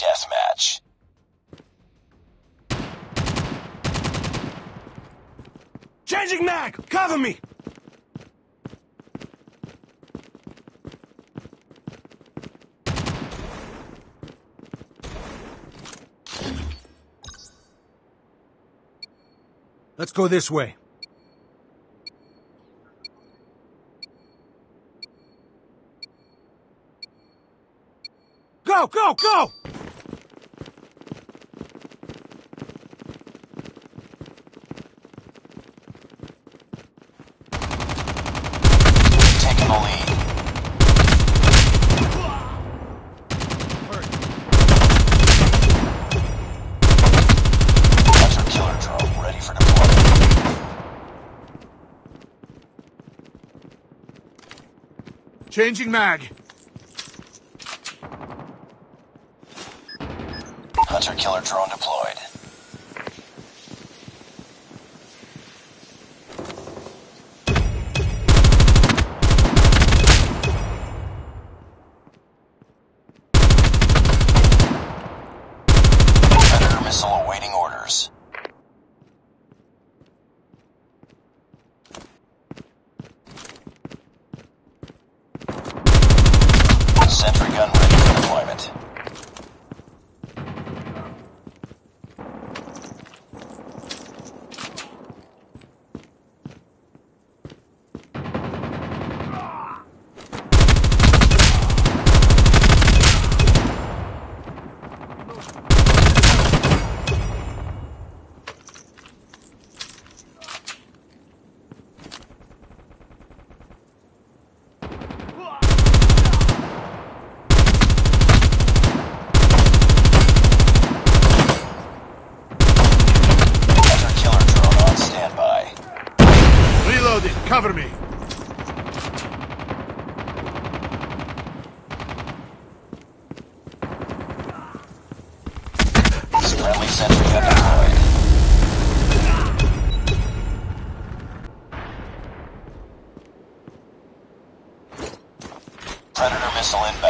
Deathmatch. Changing mag! Cover me! Let's go this way. Go, go, go! Taking the lead. Hunter killer drone ready for deployment. Changing mag. Hunter killer drone deployed. Predator missile awaiting orders. Sentry gun ready for deployment. Hunter killer drone on standby. Reloading. Cover me. Friendly sentry gun deployed. Predator missile inbound.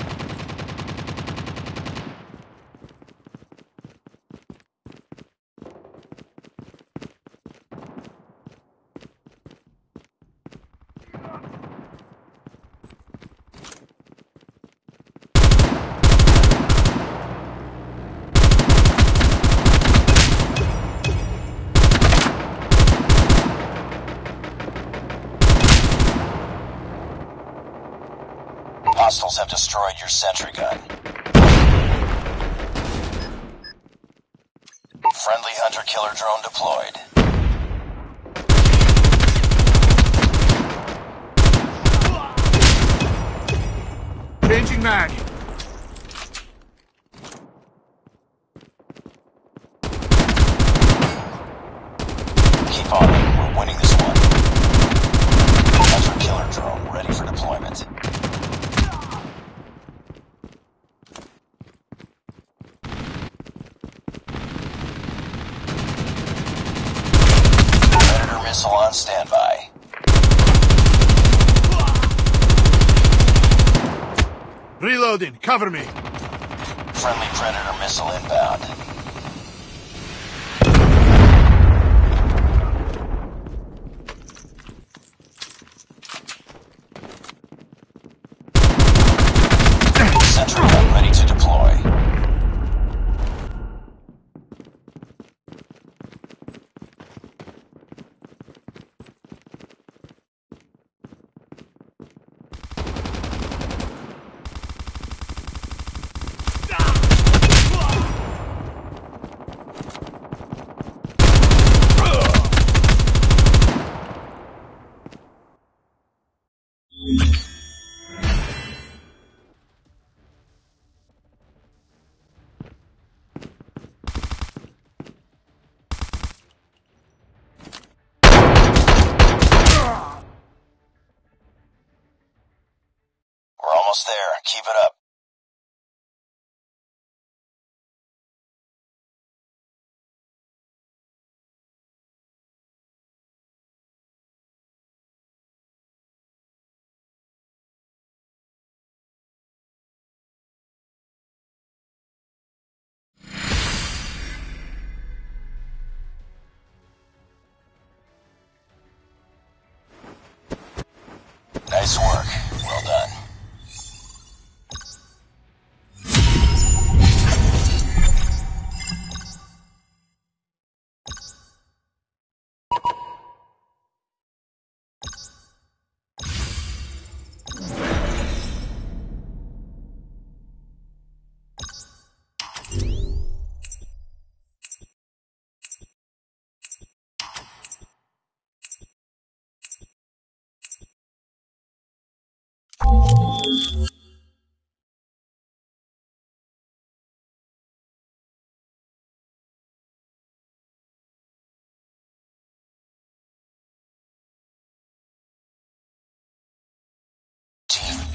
Hostiles have destroyed your sentry gun. Friendly hunter killer drone deployed. Changing mag. Keep on. We're winning this one. Hunter killer drone ready for deployment. Predator missile on standby. Reloading. Cover me. Friendly Predator missile inbound. Almost there. Keep it up.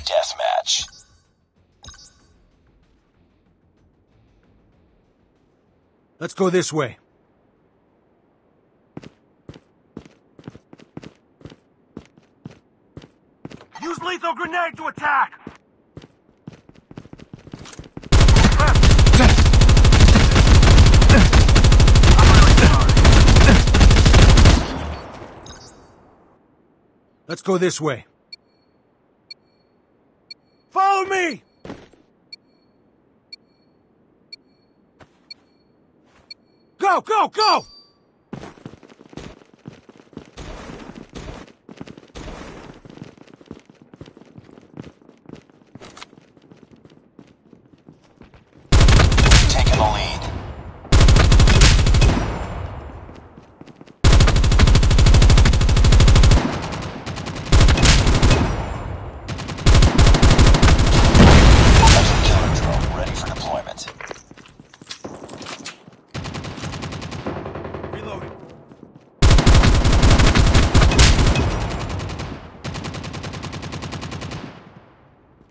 Deathmatch. Let's go this way. Use lethal grenade to attack! Let's go this way. Follow me! Go, go, go! Taking the lead. Hunter killer drone ready for deployment. Reloading.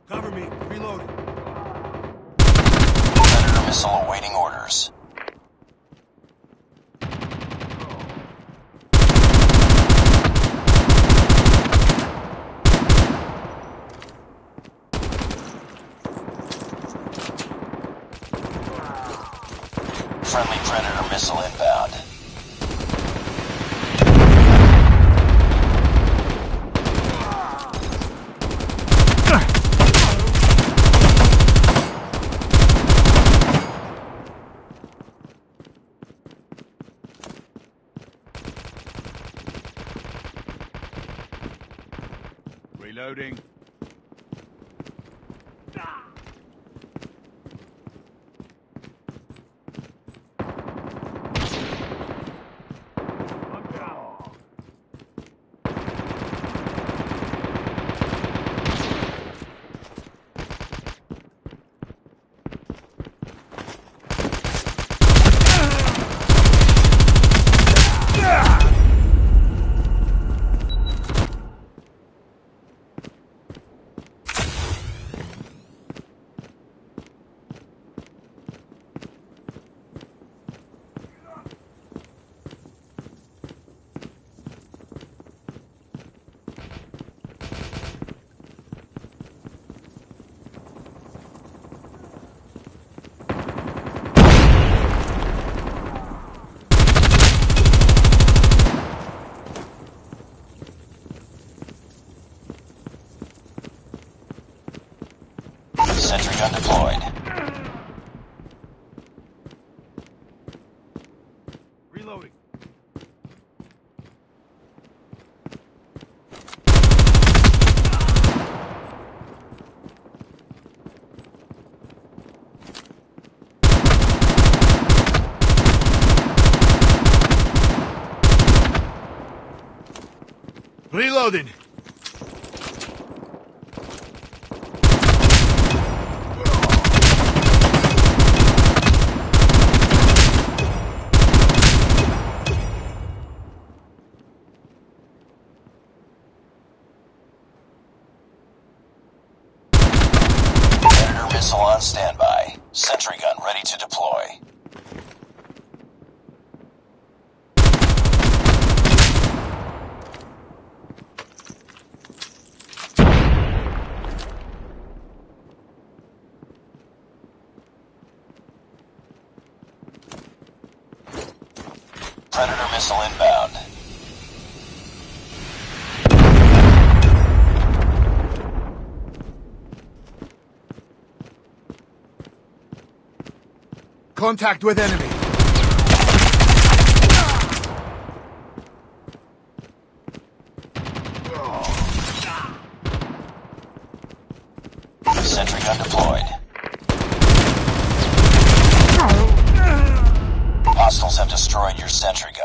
Cover me. Reloading. Predator missile awaiting orders. Friendly Predator missile inbound. Reloading. Sentry gun deployed. Reloading. Reloading. Missile on standby. Sentry gun ready to deploy. Predator missile inbound. Contact with enemy. Sentry gun deployed. Hostiles have destroyed your sentry gun.